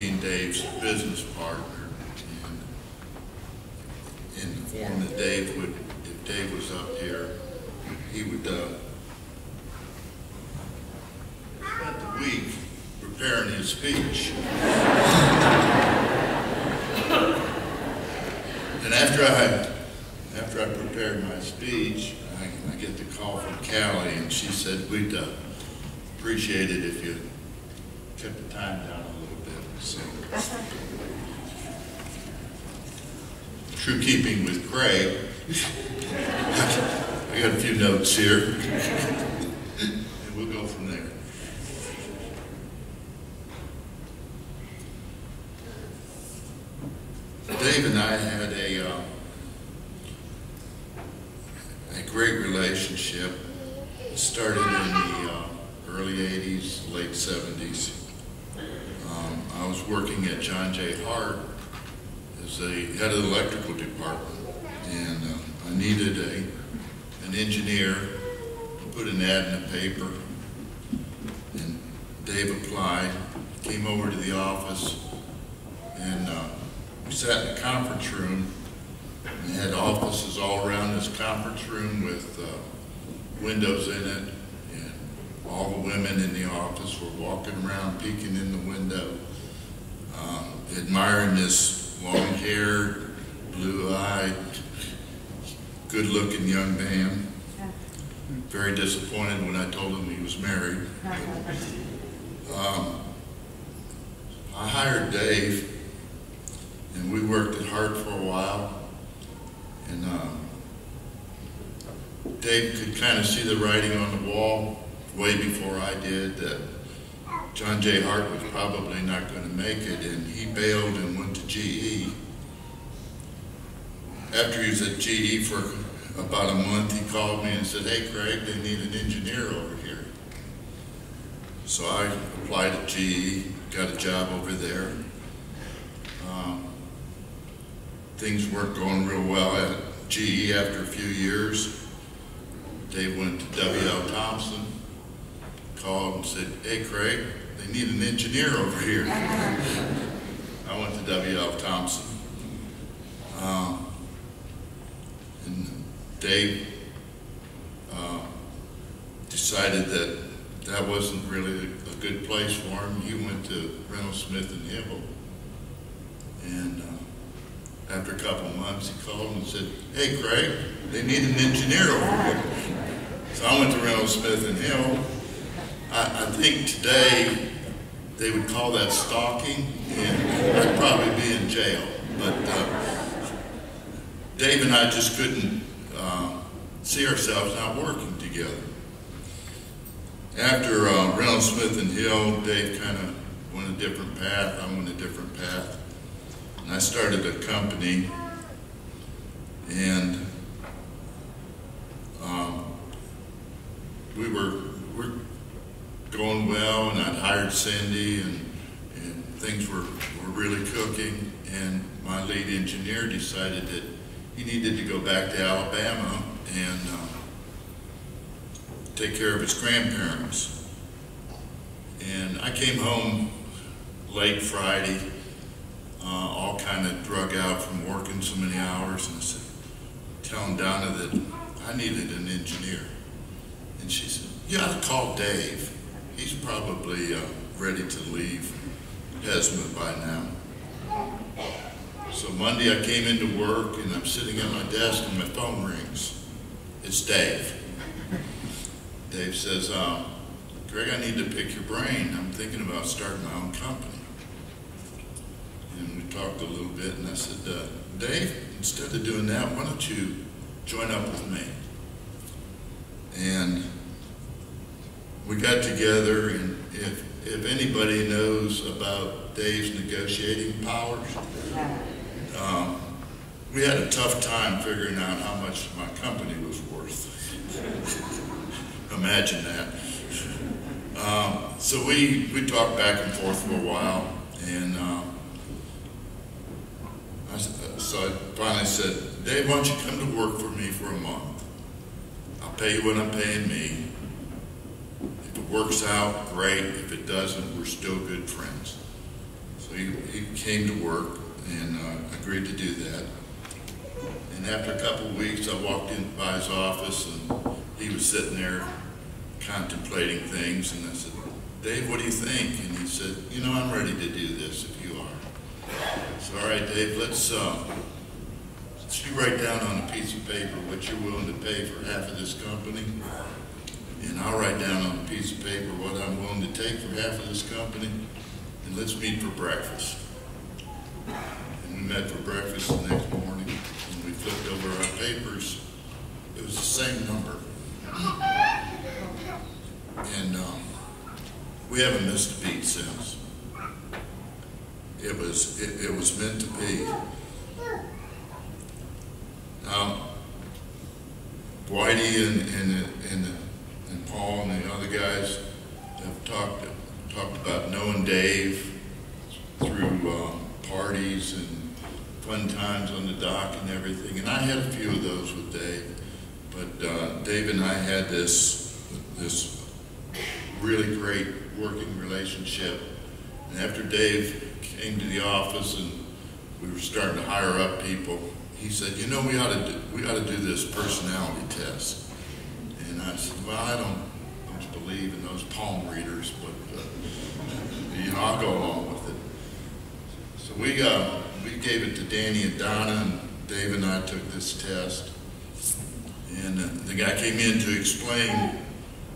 being Dave's business partner. And in the form that Dave would, if Dave was up here, he would, uh, spent the week preparing his speech. And after I, after I prepared my speech, I, I get the call from Callie, and she said, we'd uh, appreciate it if you kept the time down a little bit, True keeping with Craig, I got a few notes here, and we'll go from there. Dave and I had a, uh, a great relationship. It started in the uh, early 80s, late 70s. Um, I was working at John J. Hart as the head of the electrical department, and uh, I needed a an engineer to put an ad in the paper. And Dave applied, came over to the office, and uh, we sat in the conference room and had offices all around this conference room with uh, windows in it. All the women in the office were walking around, peeking in the window, um, admiring this long-haired, blue-eyed, good-looking young man. Very disappointed when I told him he was married. Um, I hired Dave and we worked at Hart for a while. And um, Dave could kind of see the writing on the wall way before I did that John J. Hart was probably not going to make it, and he bailed and went to GE. After he was at GE for about a month, he called me and said, hey, Craig, they need an engineer over here. So I applied at GE, got a job over there. Um, things weren't going real well at GE after a few years. Dave went to W.L. Thompson, called and said, hey Craig, they need an engineer over here. I went to W.L. Thompson. Um, and Dave uh, decided that that wasn't really a good place for him. He went to Reynolds Smith and Hill. And uh, after a couple of months, he called and said, hey, Craig, they need an engineer over here. So I went to Reynolds Smith and Hill. I, I think today they would call that stalking, and I'd probably be in jail. But uh, Dave and I just couldn't uh, see ourselves not working together. After uh, Reynolds Smith and Hill, Dave kind of went a different path. I went a different path. And I started a company, and um, we were, were going well, and I'd hired Cindy, and, and things were, were really cooking. And my lead engineer decided that he needed to go back to Alabama and uh, take care of his grandparents. And I came home late Friday, uh, all kind of drug out from working so many hours, and I said, telling Donna that I needed an engineer. And she said, you ought to call Dave. Probably uh, ready to leave Hesma by now. So Monday I came into work and I'm sitting at my desk and my phone rings. It's Dave. Dave says, uh, Greg, I need to pick your brain. I'm thinking about starting my own company. And we talked a little bit and I said, uh, Dave, instead of doing that, why don't you join up with me? And we got together and if, if anybody knows about Dave's negotiating powers, um, we had a tough time figuring out how much my company was worth. Imagine that. Um, so we, we talked back and forth for a while, and um, I, so I finally said, Dave, why don't you come to work for me for a month? I'll pay you what I'm paying me. It works out, great. If it doesn't, we're still good friends. So he came to work and uh, agreed to do that. And after a couple of weeks, I walked in by his office and he was sitting there contemplating things. And I said, Dave, what do you think? And he said, you know, I'm ready to do this if you are. So, all right, Dave, let's, uh, let's you write down on a piece of paper what you're willing to pay for half of this company. And I'll write down on a piece of paper what I'm willing to take for half of this company. And let's meet for breakfast. And we met for breakfast the next morning. And we flipped over our papers. It was the same number. And um, we haven't missed a beat since. It was it, it was meant to be. Now, Whitey and and and, and Paul and the other guys have talked talked about knowing Dave through um, parties and fun times on the dock and everything. And I had a few of those with Dave. But uh, Dave and I had this this really great working relationship. And after Dave came to the office and we were starting to hire up people, he said, "You know, we ought to do, we ought to do this personality test." And I said, "Well, I don't, don't believe in those palm readers, but uh, you know, I'll go along with it." So we uh, we gave it to Danny and Donna, and Dave and I took this test. And uh, the guy came in to explain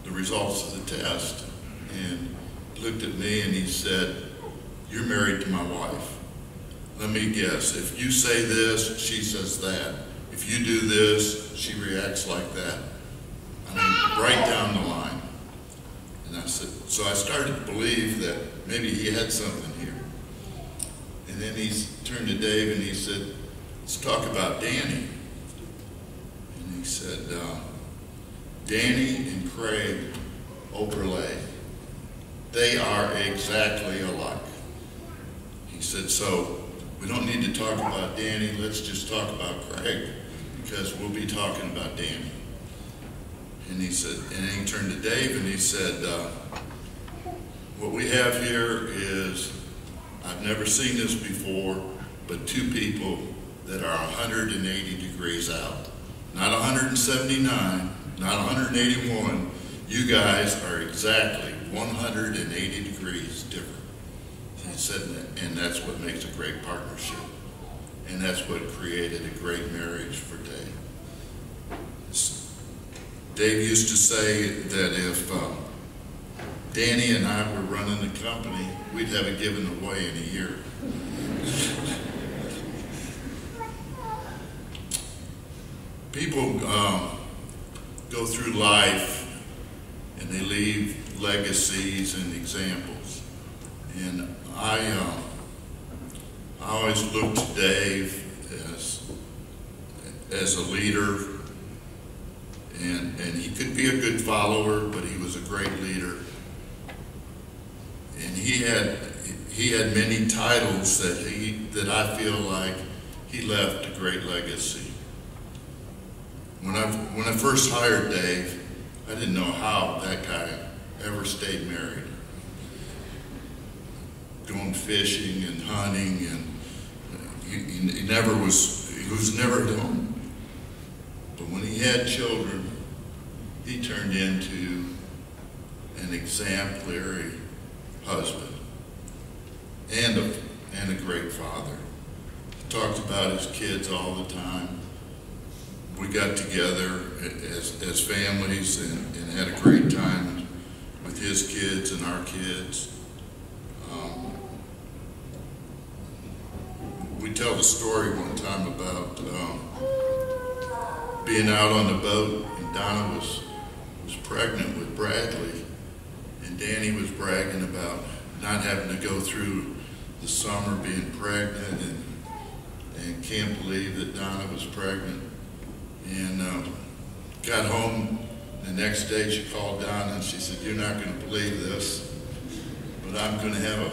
the results of the test and looked at me and he said, You're married to my wife. Let me guess. If you say this, she says that. If you do this, she reacts like that. Right down the line. And I said, so I started to believe that maybe he had something here. And then he turned to Dave and he said, let's talk about Danny. And he said, uh, Danny and Craig Oberle, they are exactly alike. He said, so we don't need to talk about Danny, let's just talk about Craig, because we'll be talking about Danny. And he said, and he turned to Dave and he said, uh, what we have here is, I've never seen this before, but two people that are 180 degrees out. Not 179, not 181. You guys are exactly 180 degrees different. He said, and that's what makes a great partnership. And that's what created a great marriage for Dave. Dave used to say that if um, Danny and I were running the company, we'd have it given away in a year. People um, go through life and they leave legacies and examples. And I, uh, I always look to Dave as, as a leader, and, and he could be a good follower, but he was a great leader. And he had, he had many titles that, he, that I feel like he left a great legacy. When I, when I first hired Dave, I didn't know how that guy ever stayed married. Going fishing and hunting, and he, he never was, he was never home. But when he had children, he turned into an exemplary husband and a, and a great father. He talked about his kids all the time we got together as, as families and, and had a great time with his kids and our kids. Um, we tell the story one time about um, being out on the boat and Donna was, was pregnant with Bradley and Danny was bragging about not having to go through the summer being pregnant and, and can't believe that Donna was pregnant and uh, got home the next day. She called down and she said, "You're not going to believe this, but I'm going to have a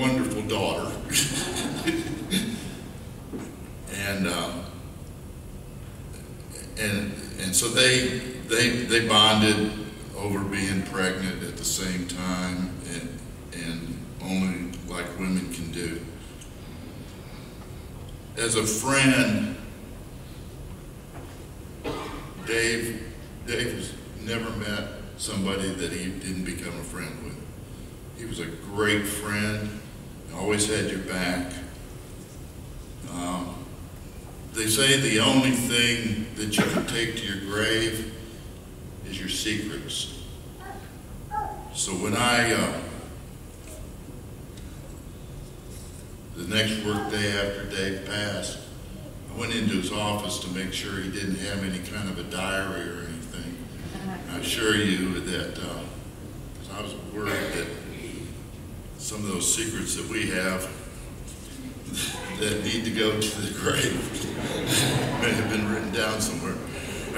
wonderful daughter." and uh, and and so they they they bonded over being pregnant at the same time, and and only like women can do. as a friend, Dave, Dave has never met somebody that he didn't become a friend with. He was a great friend, always had your back. Um, they say the only thing that you can take to your grave is your secrets. So when I, uh, the next workday after Dave passed, I went into his office to make sure he didn't have any kind of a diary or anything. I assure you that, uh, I was worried that some of those secrets that we have that need to go to the grave may have been written down somewhere.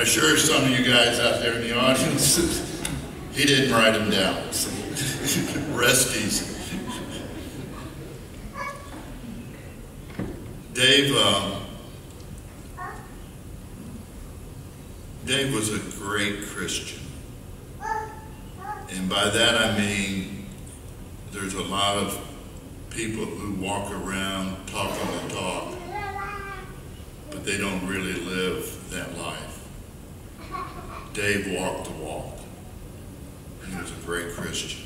Assure some of you guys out there in the audience, he didn't write them down. Rest easy. Dave, um, Dave was a great Christian. And by that I mean there's a lot of people who walk around talking the talk, but they don't really live that life. Dave walked the walk. He was a great Christian.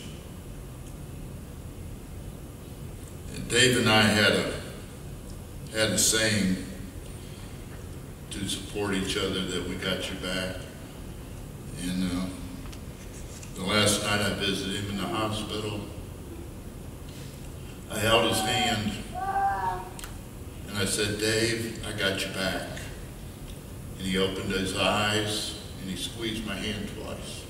And Dave and I had a had a saying to support each other that we got your back. And uh, the last night I visited him in the hospital, I held his hand and I said, Dave, I got your back. And he opened his eyes and he squeezed my hand twice.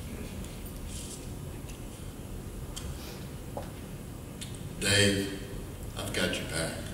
Dave, I've got your back.